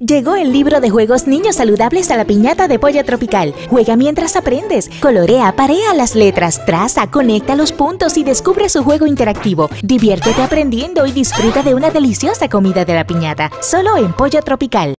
Llegó el libro de juegos Niños Saludables a la piñata de Polla Tropical. Juega mientras aprendes. Colorea, parea las letras, traza, conecta los puntos y descubre su juego interactivo. Diviértete aprendiendo y disfruta de una deliciosa comida de la piñata. Solo en Polla Tropical.